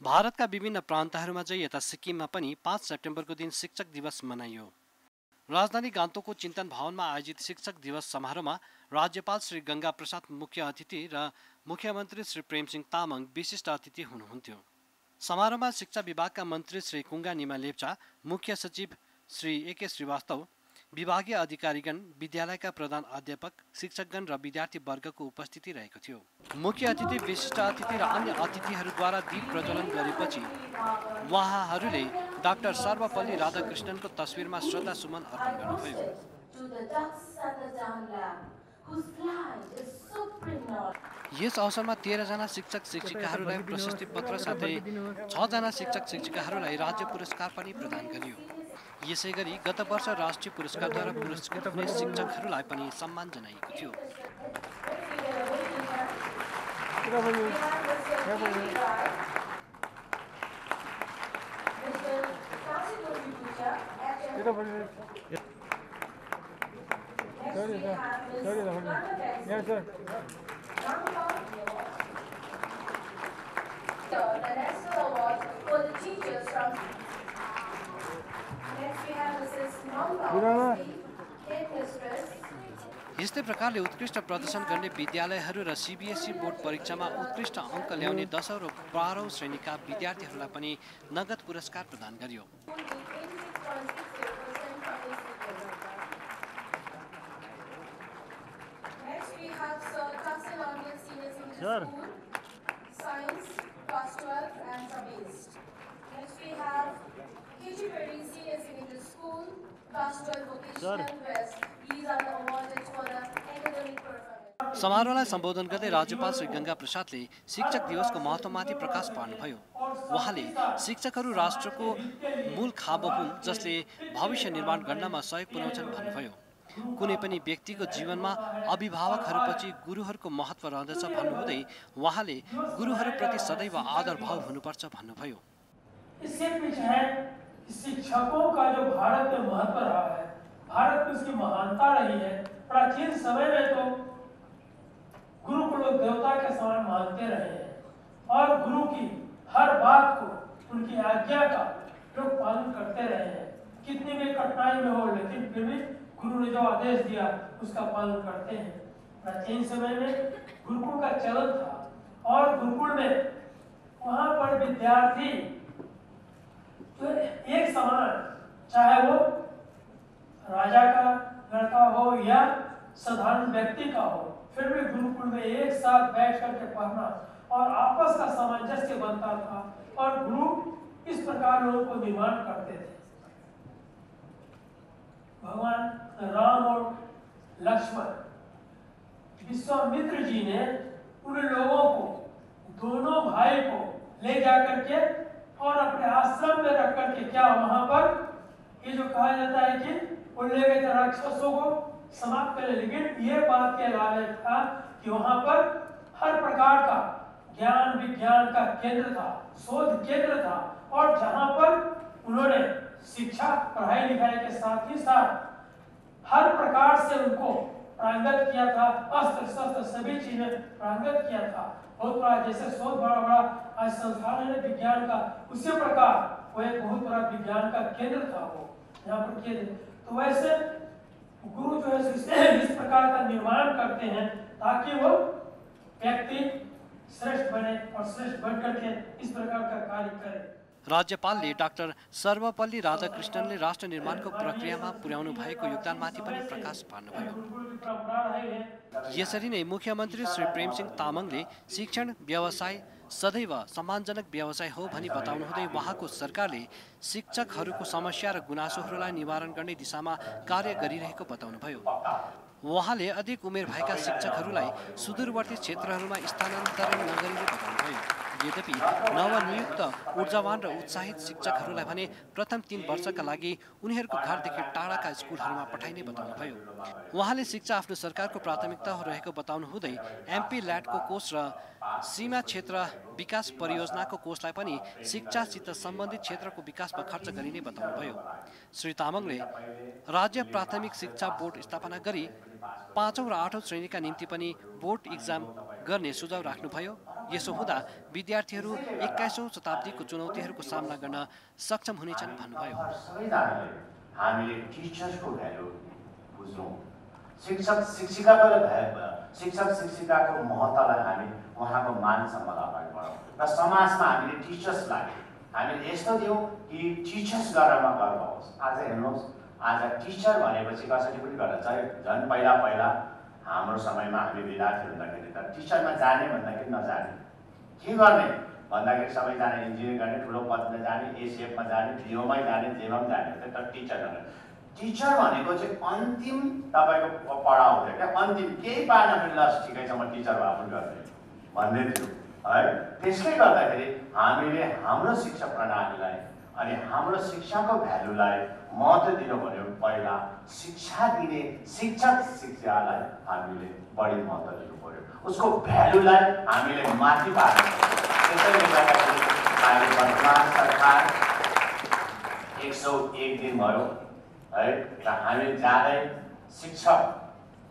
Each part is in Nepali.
भारतका विभिन्न प्रान्तहरूमा चाहिँ यता सिक्किममा पनि पाँच सेप्टेम्बरको दिन शिक्षक दिवस मनाइयो। राजधानी गान्तोकको चिन्तन भवनमा आयोजित शिक्षक दिवस समारोहमा राज्यपाल श्री गङ्गा प्रसाद मुख्य अतिथि र मुख्यमन्त्री श्री प्रेमसिंह तामाङ विशिष्ट अतिथि हुनुहुन्थ्यो। समारोहमा शिक्षा विभागका मन्त्री श्री कुङ्गा निमा लेप्चा मुख्य सचिव श्री एके श्रीवास्तव विभागीय अधिकारीगण विद्यालयका प्रधान अध्यापक शिक्षकगण र विद्यार्थी वर्गको उपस्थिति रहेको थियो। मुख्य अतिथि विशिष्ट अतिथि र अन्य अतिथिहरूद्वारा दीप प्रज्वलन गरेपछि उहाँहरूले डाक्टर सर्वपल्ली राधाकृष्णनको तस्विरमा श्रद्धा सुमन अर्पण गर्नुभयो। यस अवसरमा तेह्रजना शिक्षक शिक्षिकाहरूलाई प्रशस्ति पत्र साथै छजना शिक्षक शिक्षिकाहरूलाई राज्य पुरस्कार पनि प्रदान गरियो। यसै गरी गत वर्ष राष्ट्रिय पुरस्कारद्वारा पुरस्कृत हुने शिक्षकहरूलाई पनि सम्मान जनाइएको थियो। National यस्तै प्रकारले उत्कृष्ट प्रदर्शन गर्ने विद्यालयहरू र सिबिएसई बोर्ड परीक्षामा उत्कृष्ट अङ्क ल्याउने दशौँ र बाह्रौँ श्रेणीका विद्यार्थीहरूलाई पनि नगद पुरस्कार प्रदान गरियो Science, Class 12 and. We have KG Secondary School, Class 12 Vocational West. These are the awarded for the academic performance. समारोहलाई सम्बोधन गर्दै राज्यपाल श्री गङ्गा प्रसादले शिक्षक दिवसको महत्त्वमाथि प्रकाश पार्नुभयो उहाँले शिक्षकहरू राष्ट्रको मूल खाबो हुन् जसले भविष्य निर्माण गर्नमा सहयोग पुर्याउँछन् भन्नुभयो कुनै पनि व्यक्तिको जीवनमा अभिभावकहरूपछि गुरुहरूको महत्त्व रहँदछ भन्नुहुँदै उहाँले गुरुहरूप्रति सदैव आदर भाव हुनुपर्छ भन्नुभयो इसके पीछे है शिक्षकों का जो भारत में महत्व रहा है, भारत में उसकी महानता रही है, प्राचीन समय में तो गुरु को लोग देवता के समान मानते रहे हैं। और गुरु की हर बात को, उनकी आज्ञा का लोग पालन करते रहे हैं। कितनी भी कठिनाई में हो, लेकिन फिर भी गुरु ने जो आदेश दिया, उसका पालन करते हैं। प्राचीन समय में गुरुकुल का चलन था, और गुरुकुल में वहाँ पर विद्यार्थी तो एक समान, चाहे वो राजा का, लड़का हो या साधारण व्यक्ति का हो, फिर भी गुरुकुल में एक साथ बैठ करके पढ़ना और आपस का सामंजस्य बनता था और गुरु इस प्रकार लोगों को निर्माण करते थे। भगवान राम और लक्ष्मण, विश्वामित्र जी ने उन लोगों को, दोनों भाई को ले जाकर के और अपने आश्रम में रख करके क्या वहाँ पर ये जो कहा जाता है कि वो ले गए राक्षसों को समाप्त करे लेकिन ये बात के लायक था कि वहाँ पर हर प्रकार का ज्ञान विज्ञान का केंद्र था, शोध केंद्र था, और जहाँ पर उन्होंने शिक्षा, पढ़ाई लिखाई के साथ ही साथ हर प्रकार से उनको प्रांगत किया था, अस्त्र शस्त्र सभी चीज़ें प्रांगत किया था। बहुत बड़ा, जैसे शोध बड़ा बड़ा आज संस्थान है विज्ञान का उसी प्रकार वो एक बहुत बड़ा विज्ञान का केंद्र था वो, यहाँ पर थे तो वैसे गुरु जो है इस प्रकार का निर्माण करते हैं ताकि वो व्यक्ति श्रेष्ठ बने और श्रेष्ठ बन करके इस प्रकार का कार्य करे। राज्यपालले डाक्टर सर्वपल्ली राधाकृष्णनले राष्ट्र निर्माणको प्रक्रियामा पुर्याउनु भएको योगदानमाथि पनि प्रकाश पार्नुभयो। की यसरी नै मुख्यमन्त्री श्री प्रेमसिंह तामाङले शिक्षण, व्यवसाय सदैव सम्मानजनक व्यवसाय हो भनी बताउनुहुँदै उहाँको सरकारले शिक्षकहरूको समस्या र गुनासोहरूलाई निवारण गर्ने दिशामा कार्य गरिरहेको बताउनुभयो। उहाँले अधिक उमेर भएका शिक्षकहरूलाई सुदूरवर्ती क्षेत्रहरूमा स्थानान्तरण नगरिने यद्यपि नवनियुक्त ऊर्जावान र उत्साहित शिक्षकहरूलाई भने प्रथम तीन वर्षका लागि उनीहरूको घरदेखि टाढाका स्कुलहरूमा पठाइने बताउनुभयो। उहाँले शिक्षा आफ्नो सरकारको प्राथमिकता रहेको बताउनु हुँदै एमपी ल्याटको कोष र सीमा क्षेत्र विकास परियोजनाको कोषलाई पनि शिक्षासित सम्बन्धित क्षेत्रको विकासमा खर्च गरिने बताउनुभयो। श्री तामाङले राज्य प्राथमिक शिक्षा बोर्ड स्थापना गरी पाँचौँ र आठौँ श्रेणीका निम्ति पनि बोर्ड इक्जाम गर्ने सुझाव राख्नुभयो। यसो हुँदा विद्यार्थीहरू एक्काइसौँ शताब्दीको चुनौतीहरूको सामना गर्न सक्षम हुनेछन् भन्नुभयो। हामीले टिचर्सको भ्यालु बुझ्यौँ शिक्षक शिक्षिकाको शिक्षक शिक्षिकाको महत्त्वलाई हामी उहाँको मानसम्म अगाडि बढाउँ। र समाजमा हामीले टिचर्सलाई हामीले यस्तो दियौँ कि टिचर्स गर्नमा गर्व होस्। आज हेर्नुहोस् आज टिचर भनेपछि कसरी पनि गर्न चाहिँ झन् पहिला पहिला हाम्रो समयमा हामी विद्यार्थी हुँदाखेरि त टिचरमा जाने भन्दाखेरि नजाने। के गर्ने? भन्दाखेरि सबैजना इन्जिनियर गर्ने ठुलो पदमा जाने एसिएफमा जाने डिओमै जाने जेमा पनि जाने तर टिचर टिचर भनेको चाहिँ अन्तिम तपाईँको पढाउ थियो क्या? अन्तिम केही पाएन भने ल ठिकै छ म टिचर भए पनि गर्ने। भन्ने थियो। है? त्यसले गर्दाखेरि हामीले हाम्रो शिक्षा प्रणालीलाई अनि हाम्रो शिक्षाको भ्यालुलाई महत्त्व दिनु पर्यो पहिला शिक्षा दिने शिक्षक शिक्षालाई हामीले बढी महत्त्व दिनु पर्यो उसको भ्यालुलाई हामीले माथि पार्नु त्यसैले गर्दाखेरि वर्तमान सरकार एक सौ एक दिन भयो है र हामी जाँदै शिक्षक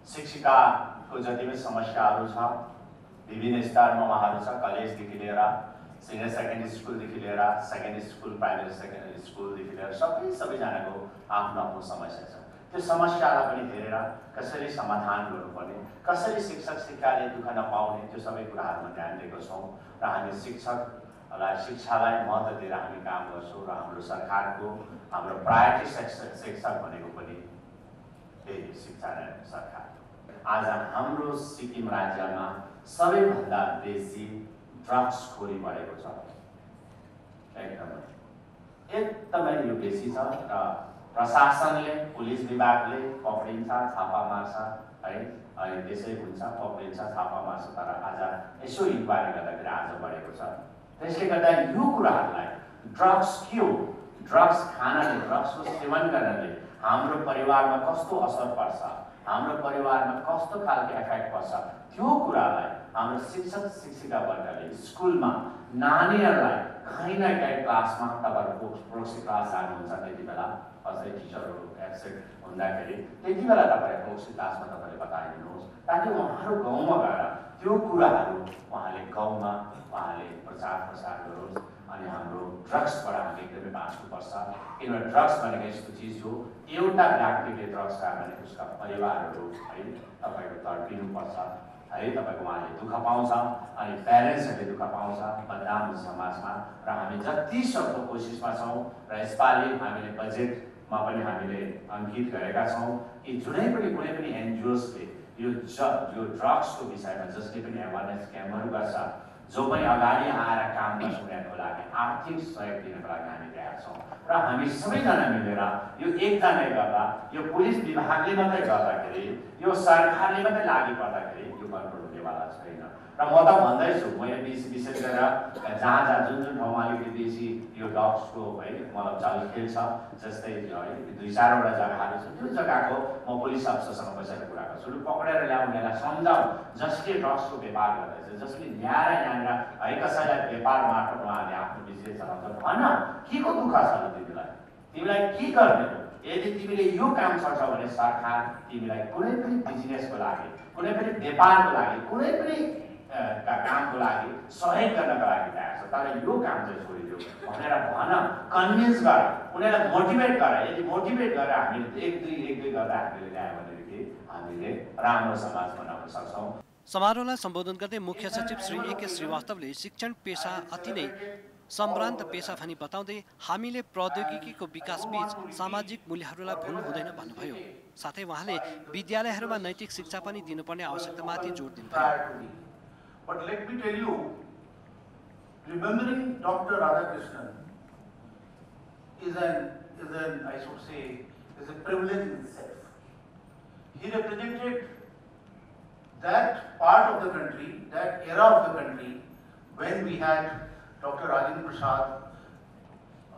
शिक्षिकाको जति पनि समस्याहरू छ विभिन्न स्तरमा उहाँहरू छ कलेजदेखि लिएर सिनियर सेकेन्डरी स्कुलदेखि लिएर सेकेन्डरी स्कुल प्राइमेरी सेकेन्डरी स्कुलदेखि लिएर सबै सबैजनाको आफ्नो आफ्नो समस्या छ। त्यो समस्यालाई पनि हेरेर कसरी समाधान गर्नुपर्ने कसरी शिक्षक शिक्षाले दुःख नपाउने त्यो सबै कुराहरूमा ध्यान दिएको छौँ र हामी शिक्षकलाई शिक्षालाई महत्त्व दिएर हामी काम गर्छौँ र हाम्रो सरकारको हाम्रो प्रायोरिटी शिक्षक शिक्षक भनेको पनि त्यही शिक्षा नै सरकार। आज हाम्रो सिक्किम राज्यमा सबैभन्दा बेसी ड्रग्स खोरी बढेको छ। एकदमै एकदमै यो बेसी छ र प्रशासनले पुलिस विभागले पक्रिन्छ छापा मार्छ है अनि त्यसै हुन्छ पक्रिन्छ छापा मार्छ तर आज यसो इन्क्वायरी गर्दाखेरि आज बढेको छ। त्यसले गर्दा यो कुराहरूलाई ड्रग्स के हो? ड्रग्स खानाले ड्रग्सको सेवन गर्नाले हाम्रो परिवारमा कस्तो असर पर्छ? हाम्रो परिवारमा कस्तो खालको एफेक्ट पर्छ? त्यो कुरालाई हाम्रो शिक्षक शिक्षिका वर्गले स्कुलमा नानीहरूलाई कहीँ न कहीँ क्लासमा तपाईँहरूको प्रोक्सी क्लास जानुहुन्छ त्यति बेला। अझै टिचरहरू एब्सेन्ट हुँदाखेरि त्यति बेला तपाईँ प्रोक्सी क्लासमा तपाईँले बताइदिनुहोस्। ताकि उहाँहरू गाउँमा गएर त्यो कुराहरू उहाँले गाउँमा उहाँले प्रचार प्रसार गरोस्। अनि हाम्रो ड्रग्सबाट हामी एकदमै बाँच्नुपर्छ किनभने ड्रग्स भनेको यस्तो चिज हो एउटा व्यक्तिले ड्रग्स खायो भने उसका परिवारहरू है तपाईँको तडपिनुपर्छ है तपाईँको उहाँले दुःख पाउँछ अनि प्यारेन्ट्सहरूले दुःख पाउँछ बदनाम समाजमा। र हामी जति सक्दो कोसिसमा छौँ र यसपालि हामीले बजेटमा पनि हामीले अङ्कित गरेका छौँ कि जुनै पनि कुनै पनि एनजिओसले यो ज यो ड्रग्सको विषयमा जसले पनि एवारनेस क्याम्पहरू गर्छ जो पनि अगाडि आएर काम गर्छ लागि आर्थिक सहयोग दिनको लागि हामी तयार छौँ र हामी सबैजना मिलेर यो एकजनाले गर्दा यो पुलिस विभागले मात्रै गर्दाखेरि यो सरकारले मात्रै लागि पर्दाखेरि यो कन्ट्रोल छैन र म त भन्दैछु म यो विशेष विशेष गरेर जहाँ जहाँ जुन जुन ठाउँमा अलिकति बेसी यो डग्सको है मतलब चलखेल छ जस्तै है दुई चारवटा जग्गाहरू छ त्यो जग्गाको म पुलिस अफिसरसँग बसेर कुरा गर्छु लु पक्रेर ल्याउनेलाई सम्झाउ जसले ड्रग्सको व्यापार गर्दैछ जसले ल्याएर यहाँनिर है कसैलाई व्यापार मार्फत उहाँले आफ्नो बिजनेस चलाउँछ भन के को दुःख छ तिमीलाई तिमीलाई के गर्ने हो यदि तिमीले यो काम गर्छौ भने सरकार तिमीलाई कुनै पनि बिजनेसको लागि कुनै पनि व्यापारको लागि कुनै पनि कामको लागि सहयोग गर्नको लागि तयार छ। तर यो काम चाहिँ छोडिदियो भनेर भन कन्भिन्स गर उनीहरूलाई मोटिभेट गर। यदि मोटिभेट गरेर हामीले एक दुई एक दुई गरेर हामीले ल्यायो भनेदेखि हामीले राम्रो समाज बनाउन सक्छौँ। समारोहलाई सम्बोधन गर्दै मुख्य सचिव श्री ए के श्रीवास्तवले शिक्षण पेसा अति नै सम्भ्रान्त पेसा भनी बताउँदै हामीले प्रौद्योगिकीको विकास बीच सामाजिक मूल्यहरूलाई भुल्नु हुँदैन भन्नुभयो। साथै उहाँले विद्यालयहरूमा नैतिक शिक्षा पनि दिनुपर्ने आवश्यकतामाथि जोड दिनुभयो। That part of the country that era of the country when we had Dr. Rajendra Prasad,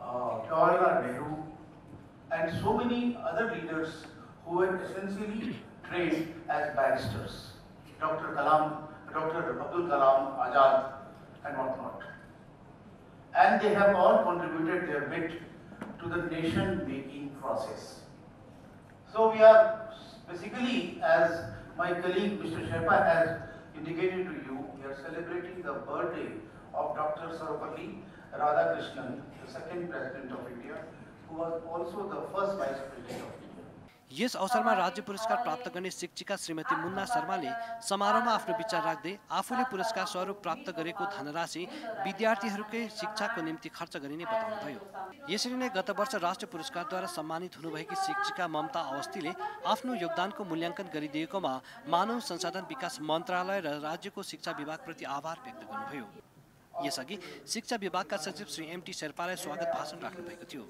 uh, Jawaharlal Nehru, and so many other leaders who were essentially trained as barristers. Dr. Kalam, Dr. Abdul Kalam Azad, and whatnot. And they have all contributed their bit to the nation-making process. So we are basically, as my colleague Mr. Sherpa has indicated to you, we are celebrating the birthday of Dr. Sarvapalli Radhakrishnan, the second President of India, who was also the first Vice President of India. यस अवसरमा राज्य पुरस्कार प्राप्त गर्ने शिक्षिका श्रीमती मुन्ना शर्माले समारोहमा आफ्नो विचार राख्दै आफूले पुरस्कार स्वरूप प्राप्त गरेको धनराशि विद्यार्थीहरूकै शिक्षाको निम्ति खर्च गरिने बताउनुभयो यसरी नै गत वर्ष राष्ट्रिय पुरस्कारद्वारा सम्मानित हुनुभएकी शिक्षिका ममता अवस्थीले आफ्नो योगदानको मूल्याङ्कन गरिदिएकोमा मानव संसाधन विकास मन्त्रालय र राज्यको शिक्षा विभागप्रति आभार व्यक्त गर्नुभयो यसअघि शिक्षा विभागका सचिव श्री एमटी शेर्पालाई स्वागत भाषण राख्नुभएको थियो।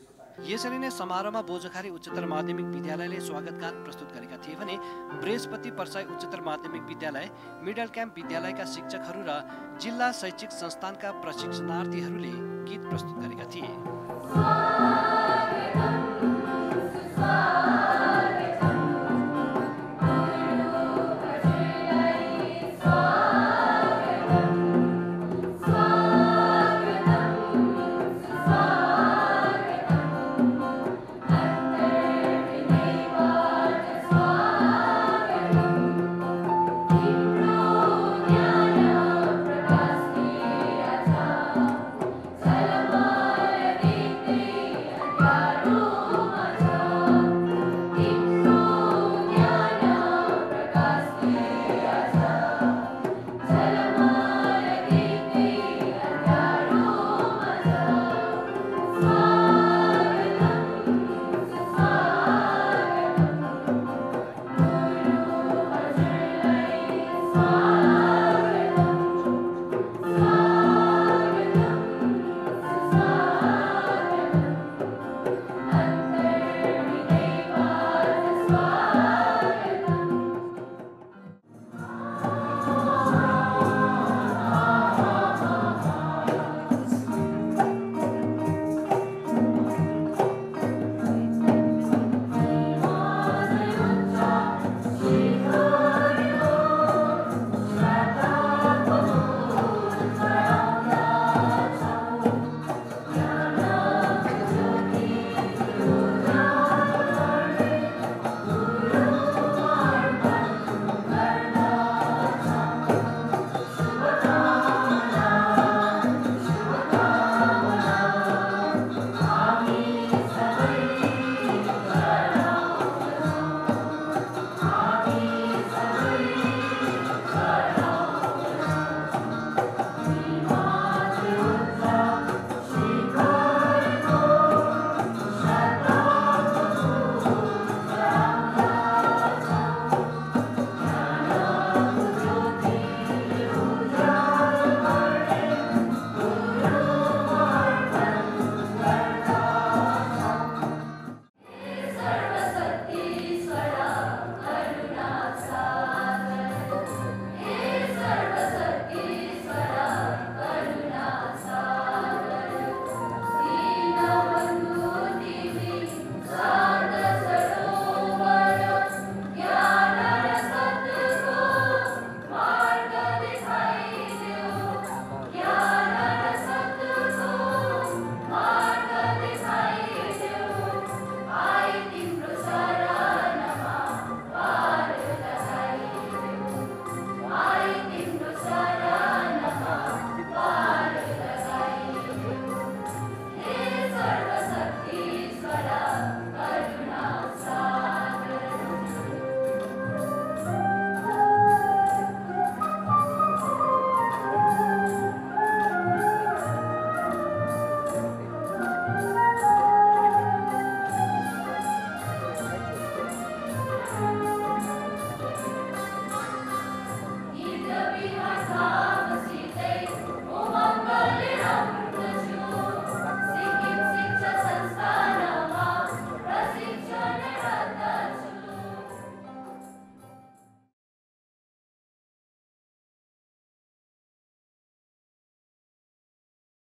यसरी नै समारोहमा बोझखारी उच्चतर माध्यमिक विद्यालयले स्वागत गान प्रस्तुत गरेका थिए भने बृहस्पति पर्साई उच्चतर माध्यमिक विद्यालय मिडल क्याम्प विद्यालयका शिक्षकहरू र जिल्ला शैक्षिक संस्थानका प्रशिक्षणार्थीहरूले गीत प्रस्तुत गरेका थिए।